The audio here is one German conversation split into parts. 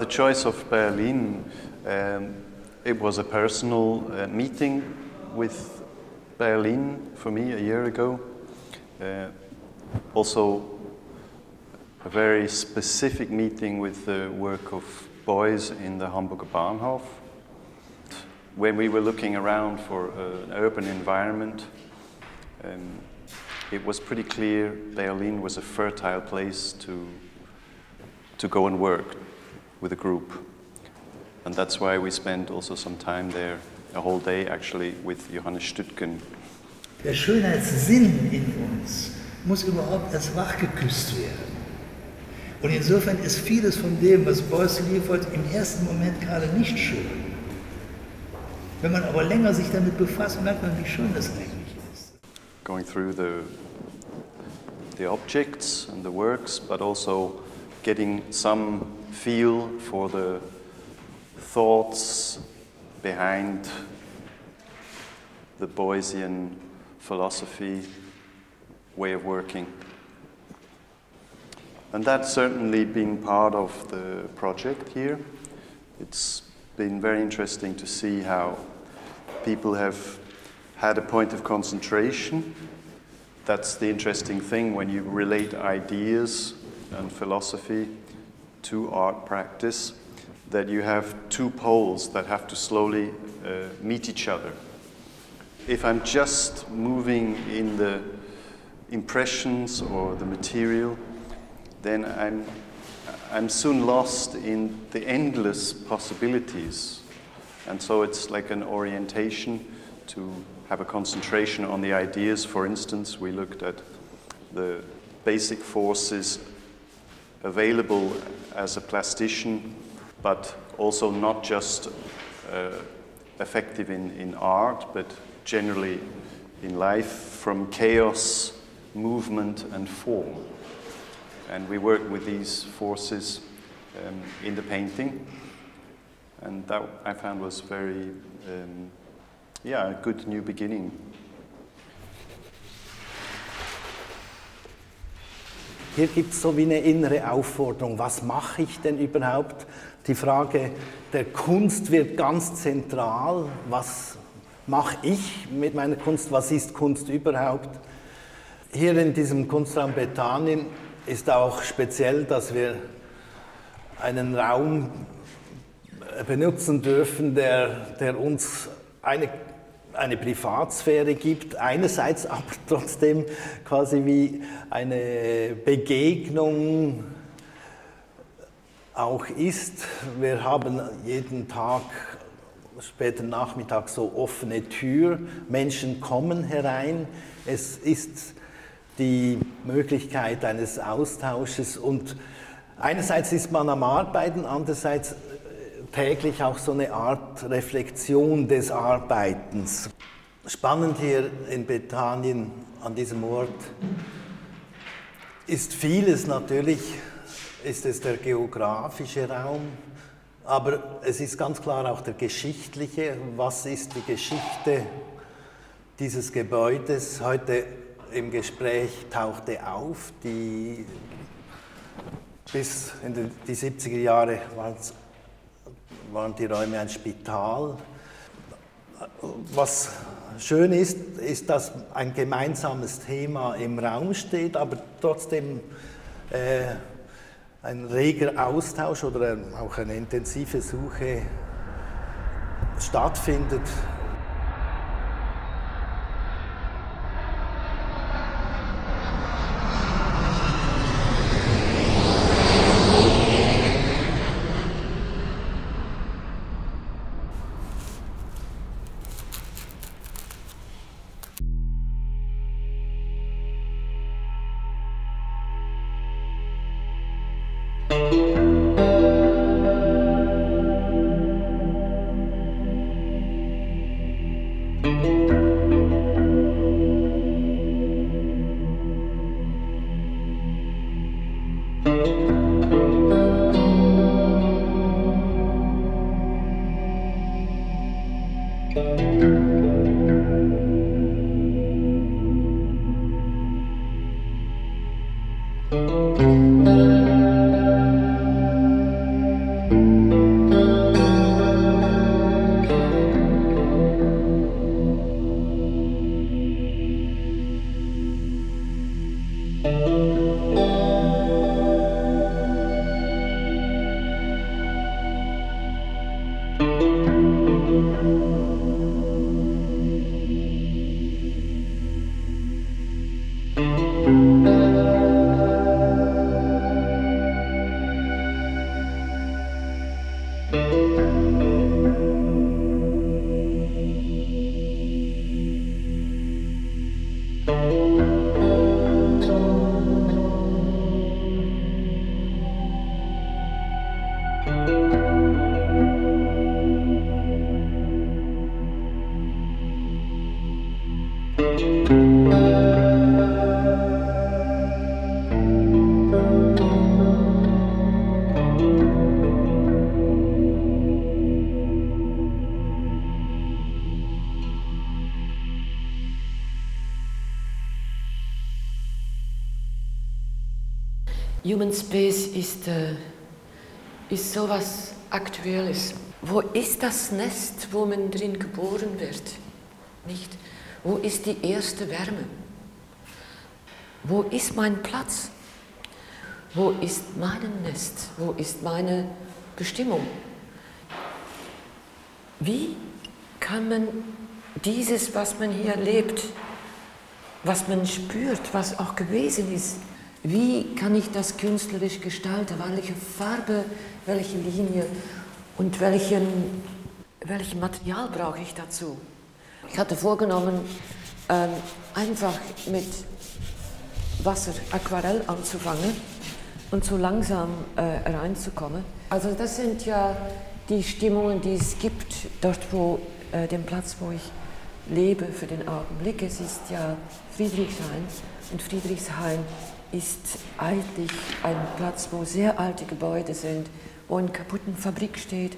The choice of Berlin, um, it was a personal uh, meeting with Berlin for me a year ago. Uh, also, a very specific meeting with the work of boys in the Hamburger Bahnhof. When we were looking around for uh, an urban environment, um, it was pretty clear Berlin was a fertile place to, to go and work with a group. And that's why we spent also some time there, a whole day actually, with Johannes Stüttgen. Der Schönheitssinn in uns muss überhaupt erst wachgeküsst werden. Und insofern ist vieles von dem, was Beuys liefert, im ersten Moment gerade nicht schön. Wenn man aber länger sich damit befasst, merkt man, wie schön das eigentlich ist. Going through the, the objects and the works, but also getting some feel for the thoughts behind the Boysian philosophy, way of working. And that's certainly been part of the project here. It's been very interesting to see how people have had a point of concentration. That's the interesting thing when you relate ideas and philosophy to art practice, that you have two poles that have to slowly uh, meet each other. If I'm just moving in the impressions or the material, then I'm, I'm soon lost in the endless possibilities. And so it's like an orientation to have a concentration on the ideas. For instance, we looked at the basic forces available as a plastician, but also not just uh, effective in, in art, but generally in life, from chaos, movement, and form. And we work with these forces um, in the painting, and that I found was very, um, yeah, a good new beginning. Hier gibt es so wie eine innere Aufforderung, was mache ich denn überhaupt? Die Frage der Kunst wird ganz zentral. Was mache ich mit meiner Kunst? Was ist Kunst überhaupt? Hier in diesem Kunstraum Bethanien ist auch speziell, dass wir einen Raum benutzen dürfen, der, der uns eine eine Privatsphäre gibt, einerseits aber trotzdem quasi wie eine Begegnung auch ist. Wir haben jeden Tag, später Nachmittag, so offene Tür, Menschen kommen herein, es ist die Möglichkeit eines Austausches und einerseits ist man am Arbeiten, andererseits täglich auch so eine Art Reflexion des Arbeitens. Spannend hier in Bethanien an diesem Ort ist vieles natürlich, ist es der geografische Raum, aber es ist ganz klar auch der geschichtliche. Was ist die Geschichte dieses Gebäudes? Heute im Gespräch tauchte auf, die bis in die 70er Jahre waren es waren die Räume ein Spital. Was schön ist, ist, dass ein gemeinsames Thema im Raum steht, aber trotzdem äh, ein reger Austausch oder auch eine intensive Suche stattfindet Human Space ist, äh, ist sowas Aktuelles. Wo ist das Nest, wo man drin geboren wird? Nicht? Wo ist die erste Wärme? Wo ist mein Platz? Wo ist mein Nest? Wo ist meine Bestimmung? Wie kann man dieses, was man hier lebt, was man spürt, was auch gewesen ist, wie kann ich das künstlerisch gestalten? Welche Farbe, welche Linie und welchen, welches Material brauche ich dazu? Ich hatte vorgenommen, ähm, einfach mit Wasser, Aquarell anzufangen und so langsam äh, reinzukommen. Also das sind ja die Stimmungen, die es gibt, dort wo, äh, den Platz, wo ich lebe für den Augenblick. Es ist ja Friedrichshain und Friedrichshain ist eigentlich ein Platz, wo sehr alte Gebäude sind, wo eine kaputte Fabrik steht,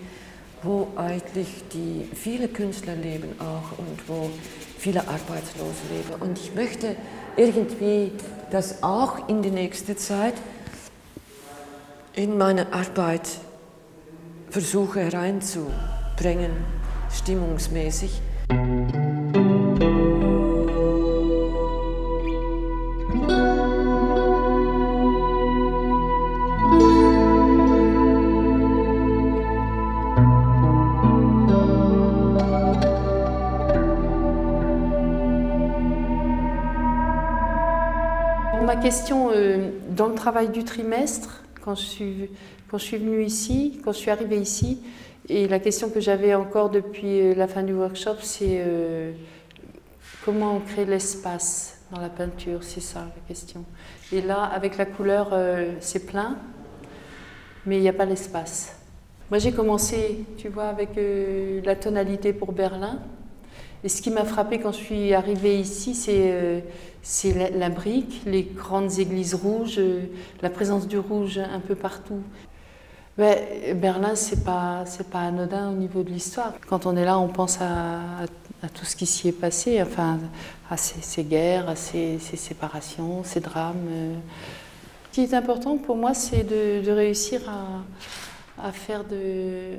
wo eigentlich die viele Künstler leben auch und wo viele Arbeitslose leben. Und ich möchte irgendwie das auch in die nächste Zeit in meine Arbeit versuche hereinzubringen, stimmungsmäßig. Question euh, dans le travail du trimestre, quand je, suis, quand je suis venue ici, quand je suis arrivée ici, et la question que j'avais encore depuis euh, la fin du workshop, c'est euh, comment on crée l'espace dans la peinture, c'est ça la question. Et là, avec la couleur, c'est plein, mais il n'y a pas l'espace. Moi, j'ai commencé, tu vois, avec la tonalité pour Berlin. Et ce qui m'a frappé quand je suis arrivée ici, c'est c'est la, brique, les grandes églises rouges, euh, la présence du rouge un peu partout. Berlin, c'est pas, pas anodin au niveau de l'histoire. Quand on est là, on pense à, tout ce qui s'y est passé, enfin, à ces, guerres, à ces, séparations, ces drames. Ce qui est important pour moi, c'est de, réussir à, à faire de,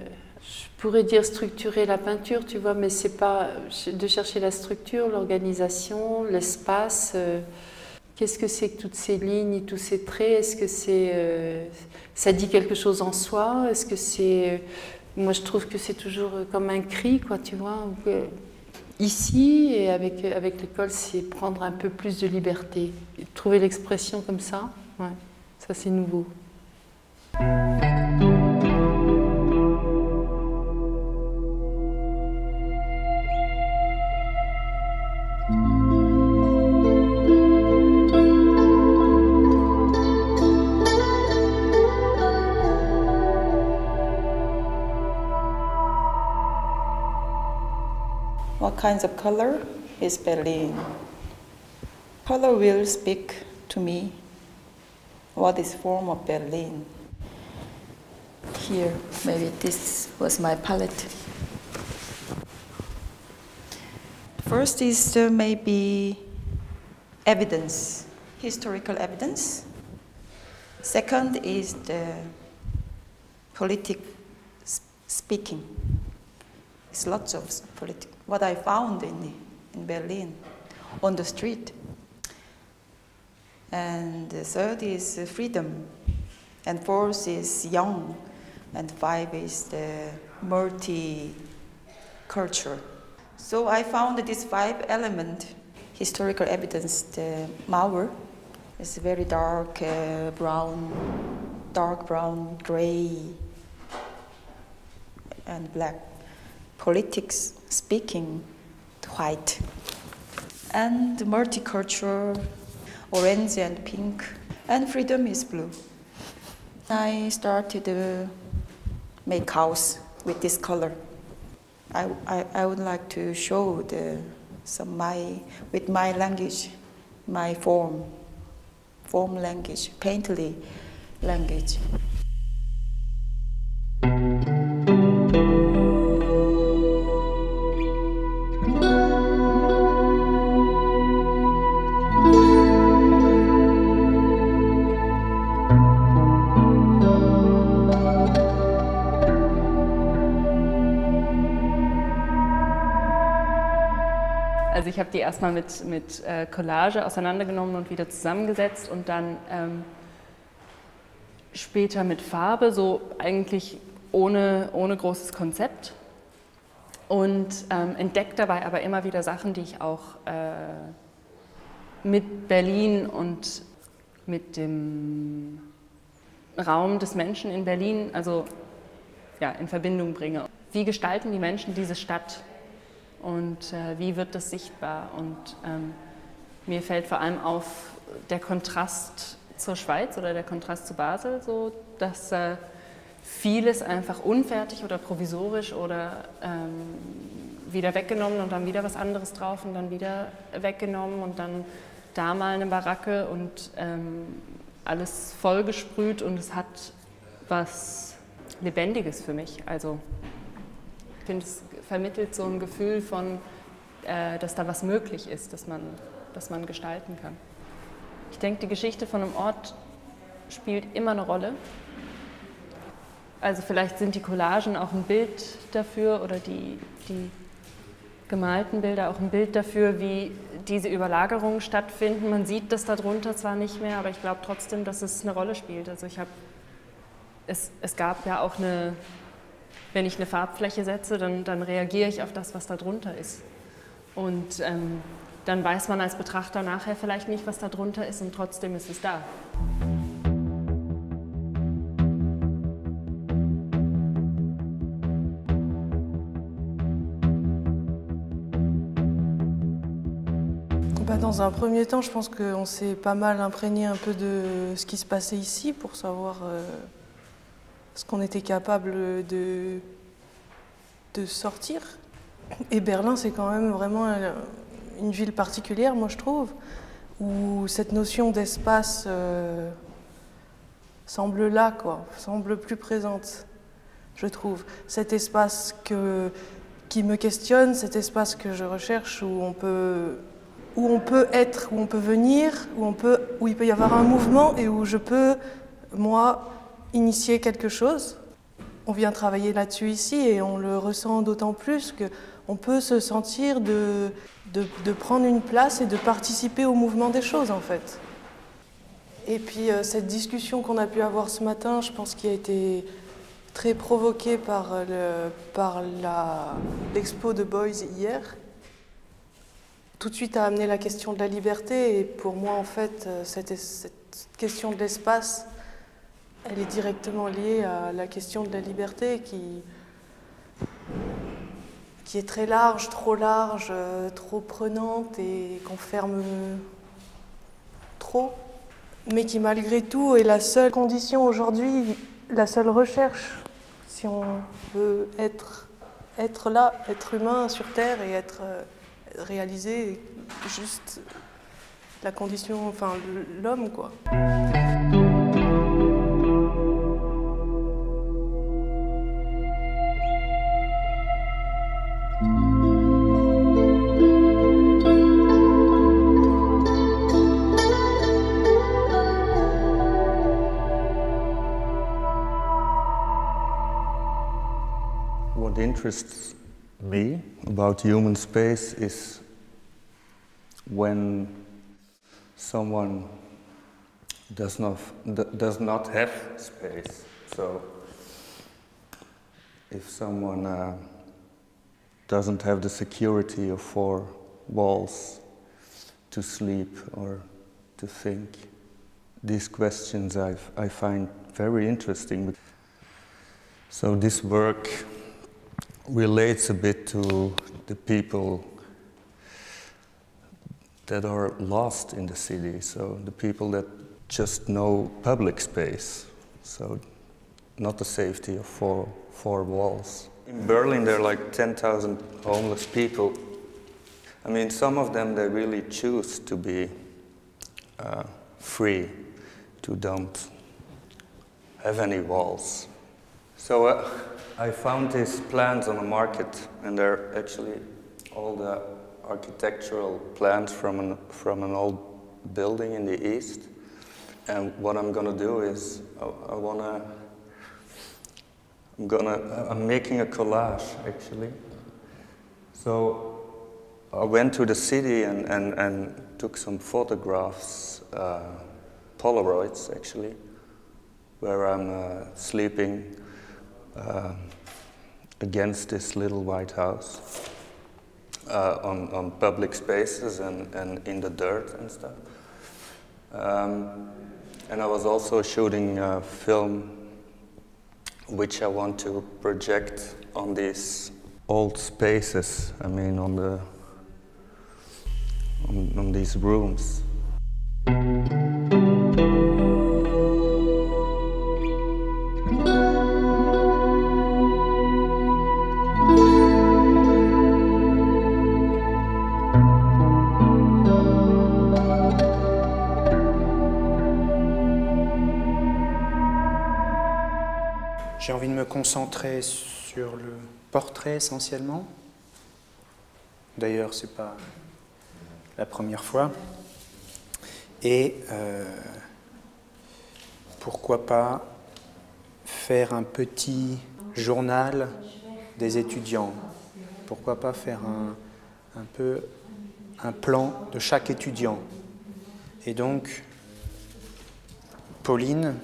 pourrais dire structurer la peinture, tu vois, mais c'est pas de chercher la structure, l'organisation, l'espace. Euh, qu'est-ce que c'est que toutes ces lignes, tous ces traits Est-ce que c'est euh, ça dit quelque chose en soi Est-ce que c'est euh, moi je trouve que c'est toujours comme un cri, quoi, tu vois. Ici et avec avec l'école, c'est prendre un peu plus de liberté, trouver l'expression comme ça. Ouais, ça c'est nouveau. Kinds of color is Berlin. Color will speak to me what is form of Berlin. Here, maybe this was my palette. First is uh, maybe evidence, historical evidence. Second is the politic, speaking. It's lots of politi- what I found in, in Berlin on the street. And the third is freedom, and fourth is young, and five is the multi culture. So I found this five element historical evidence. The Mauer is very dark uh, brown, dark brown, gray, and black. Politics speaking, white, and multicultural, orange and pink, and freedom is blue. I started to make house with this color. I, I, I would like to show the, some my, with my language, my form, form language, painterly language. Ich habe die erstmal mit, mit äh, Collage auseinandergenommen und wieder zusammengesetzt und dann ähm, später mit Farbe, so eigentlich ohne, ohne großes Konzept. Und ähm, entdeckt dabei aber immer wieder Sachen, die ich auch äh, mit Berlin und mit dem Raum des Menschen in Berlin, also ja, in Verbindung bringe. Wie gestalten die Menschen diese Stadt? Und äh, wie wird das sichtbar. Und ähm, mir fällt vor allem auf der Kontrast zur Schweiz oder der Kontrast zu Basel, so dass äh, vieles einfach unfertig oder provisorisch oder ähm, wieder weggenommen und dann wieder was anderes drauf und dann wieder weggenommen und dann da mal eine Baracke und ähm, alles vollgesprüht und es hat was Lebendiges für mich. Also ich finde, es vermittelt so ein Gefühl von, äh, dass da was möglich ist, dass man, dass man gestalten kann. Ich denke, die Geschichte von einem Ort spielt immer eine Rolle. Also vielleicht sind die Collagen auch ein Bild dafür oder die, die gemalten Bilder auch ein Bild dafür, wie diese Überlagerungen stattfinden. Man sieht das darunter zwar nicht mehr, aber ich glaube trotzdem, dass es eine Rolle spielt. Also ich habe, es, es gab ja auch eine, wenn ich eine Farbfläche setze, dann, dann reagiere ich auf das, was da drunter ist. Und ähm, dann weiß man als Betrachter nachher vielleicht nicht, was da drunter ist und trotzdem ist es da. Dans un premier temps, je pense qu'on s'est pas mal imprégné un peu de ce qui se passait ici pour savoir euh, ce qu'on était capable de, de sortir. Et Berlin, c'est quand même vraiment une ville particulière, moi je trouve, où cette notion d'espace euh, semble là, quoi, semble plus présente, je trouve. Cet espace que, qui me questionne, cet espace que je recherche, où on peut, où on peut être, où on peut venir, où, on peut, où il peut y avoir un mouvement et où je peux, moi, initier quelque chose. On vient travailler là-dessus ici et on le ressent d'autant plus qu'on peut se sentir de, de, prendre une place et de participer au mouvement des choses en fait. Et puis euh, cette discussion qu'on a pu avoir ce matin, je pense qu'il a été très provoquée par, le, par l'expo de Boys hier, tout de suite a amené la question de la liberté et pour moi en fait cette, cette question de l'espace elle est directement liée à la question de la liberté qui, est très large, trop large, euh, trop prenante et qu'on ferme trop, mais qui malgré tout est la seule condition aujourd'hui, la seule recherche, si on veut être, être là, être humain sur Terre et être euh, réalisé juste la condition, enfin l'homme quoi. Interests me about human space is when someone does not, does not have space. So if someone uh, doesn't have the security of four walls to sleep or to think, these questions i I find very interesting. So this work relates a bit to the people that are lost in the city, so the people that just know public space, so not the safety of four, four walls. In Berlin, there are like 10,000 homeless people. I mean, some of them, they really choose to be uh, free, to don't have any walls. So uh, I found these plans on the market, and they're actually all the architectural plans from an, from an old building in the east. And what I'm gonna do is, I, I wanna, I'm gonna, I'm making a collage actually. So I went to the city and, and, and took some photographs, uh, Polaroids actually, where I'm uh, sleeping uh, against this little white house uh, on, on public spaces and, and in the dirt and stuff. Um, and I was also shooting a film which I want to project on these old spaces, I mean on the on, on these rooms. Sur le portrait essentiellement. D'ailleurs, ce n'est pas la première fois. Et euh, pourquoi pas faire un petit journal des étudiants? Pourquoi pas faire un peu un plan de chaque étudiant? Et donc, Pauline,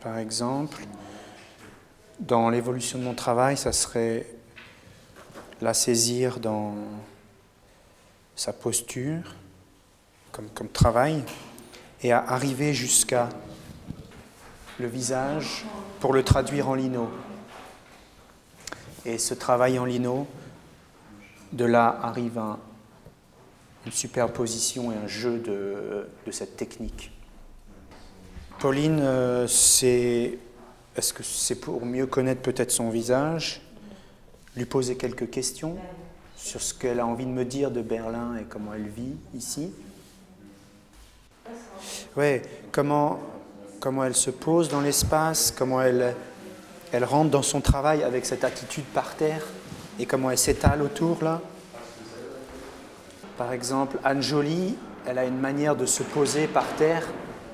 par exemple, dans l'évolution de mon travail, ça serait la saisir dans sa posture, comme, comme travail, et à arriver jusqu'à le visage pour le traduire en lino. Et ce travail en lino, de là arrive un, une superposition et un jeu de, de cette technique. Pauline, euh, c'est est-ce que c'est pour mieux connaître peut-être son visage, lui poser quelques questions sur ce qu'elle a envie de me dire de Berlin et comment elle vit ici? Oui, comment, comment elle se pose dans l'espace, comment elle, elle rentre dans son travail avec cette attitude par terre et comment elle s'étale autour là? Par exemple, Anne Jolie, elle a une manière de se poser par terre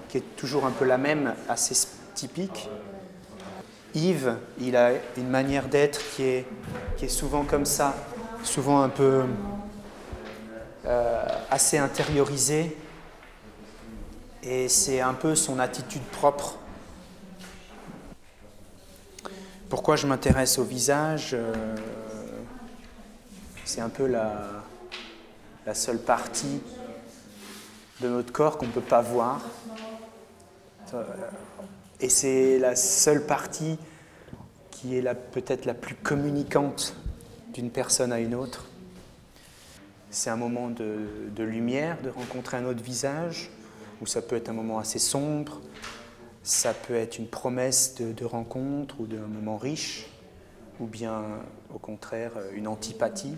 qui est toujours un peu la même, assez typique. Yves, il a une manière d'être qui est, qui est souvent comme ça, souvent un peu euh, assez intériorisée. Et c'est un peu son attitude propre. Pourquoi je m'intéresse au visage euh, C'est un peu la, la seule partie de notre corps qu'on ne peut pas voir. Et c'est la seule partie qui est peut-être la plus communicante d'une personne à une autre. C'est un moment de, lumière, de rencontrer un autre visage, ou ça peut être un moment assez sombre, ça peut être une promesse de, de rencontre ou d'un moment riche, ou bien au contraire une antipathie.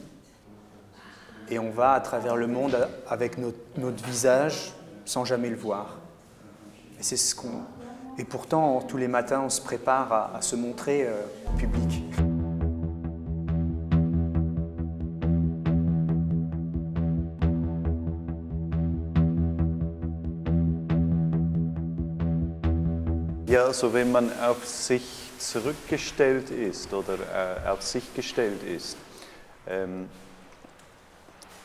Et on va à travers le monde avec notre, notre visage sans jamais le voir. Et c'est ce qu'on et pourtant, tous les matins, on se prépare à, à se montrer euh, public. Ja, also wenn man auf sich zurückgestellt ist oder äh, auf sich gestellt ist, ähm,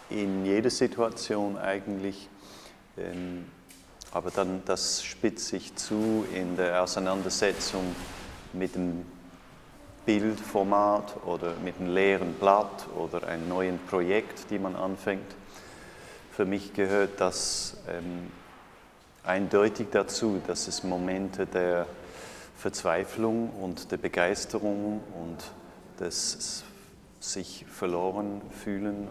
in jeder Situation eigentlich, ähm, aber dann das spitzt sich zu in der Auseinandersetzung mit dem Bildformat oder mit einem leeren Blatt oder einem neuen Projekt, die man anfängt. Für mich gehört das ähm, eindeutig dazu, dass es Momente der Verzweiflung und der Begeisterung und des sich verloren fühlen,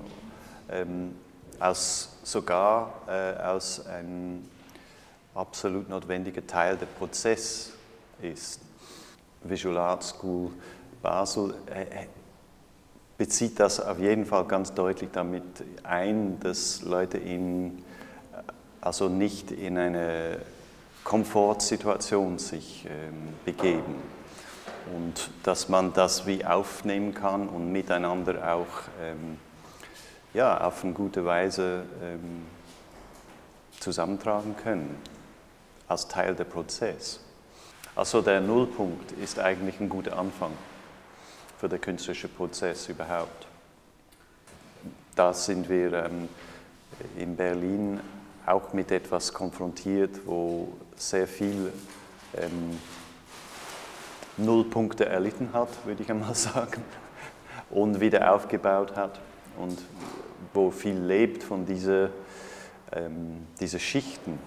ähm, als sogar äh, als ein absolut notwendiger Teil der Prozess ist. Visual Art School Basel äh, bezieht das auf jeden Fall ganz deutlich damit ein, dass Leute in, also nicht in eine Komfortsituation sich ähm, begeben und dass man das wie aufnehmen kann und miteinander auch ähm, ja, auf eine gute Weise ähm, zusammentragen können als Teil der Prozess. Also der Nullpunkt ist eigentlich ein guter Anfang für den künstlerischen Prozess überhaupt. Da sind wir ähm, in Berlin auch mit etwas konfrontiert, wo sehr viel ähm, Nullpunkte erlitten hat, würde ich einmal sagen, und wieder aufgebaut hat und wo viel lebt von diesen ähm, diese Schichten.